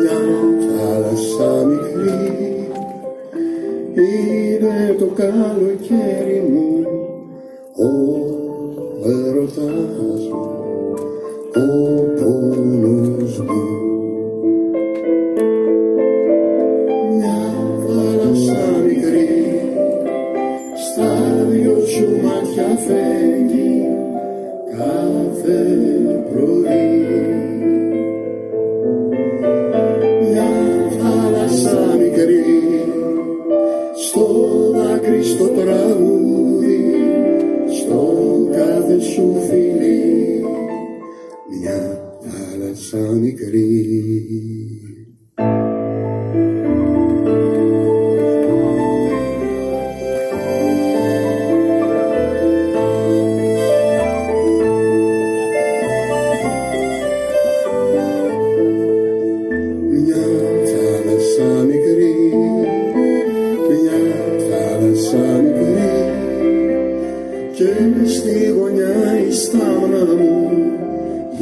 μια θάλασσα μικρή, μια θάλασσα μικρή είναι το καλοκαίρι μου ο έρωτας μου, ο πόνος μου. Μια θάλασσα μικρή στα δυο σου μάτια φέγγει κάθε πρωί. Κάθε σου φιλί μια θάλασσα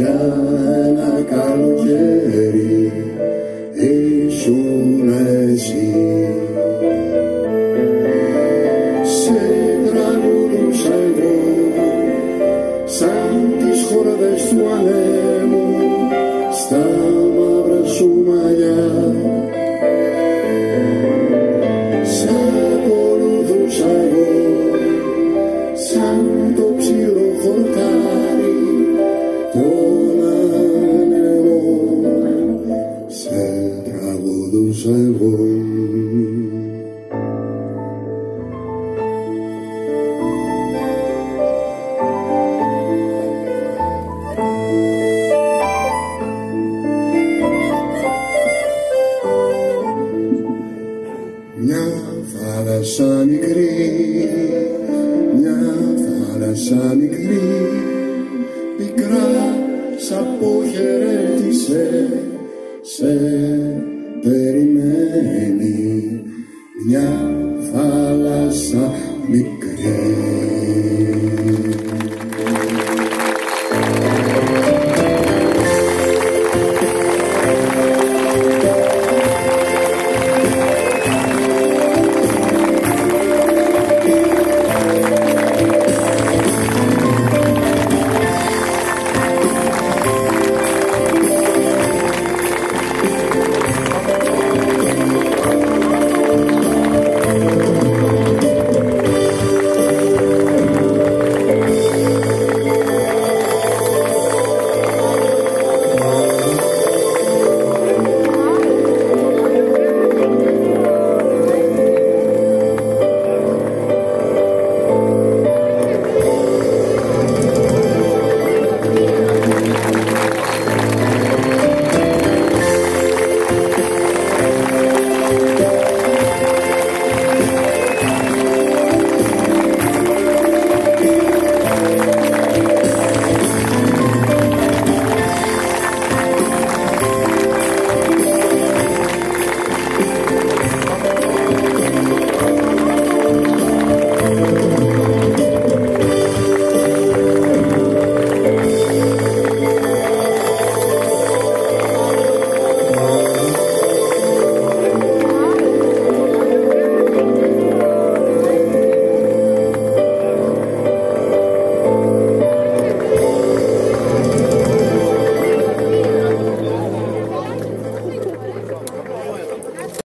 Yeah, I got Kaluche. Τραγουδούσα εγώ Μια θάλασσα μικρή, μια θάλασσα μικρή, πικρά σ' αποχαιρέτησε, σε περιμένει μια θάλασσα μικρή.